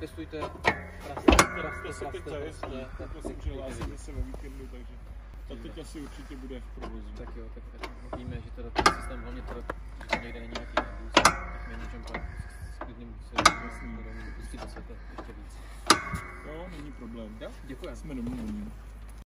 pěstujte praste, To praste, se teď praste, zajistí, praste, to jsem přihlásím se ve víkendu, takže ta teď asi určitě bude v provozu. Tak jo, tak tak víme, že teda ten systém hlavně teda, že to někde není nějaký nebus, tak my můžeme pak s klidným se Jasný. pustit do světa ještě víc. Jo, není problém. Jo, děkuji. Jsme domluvení.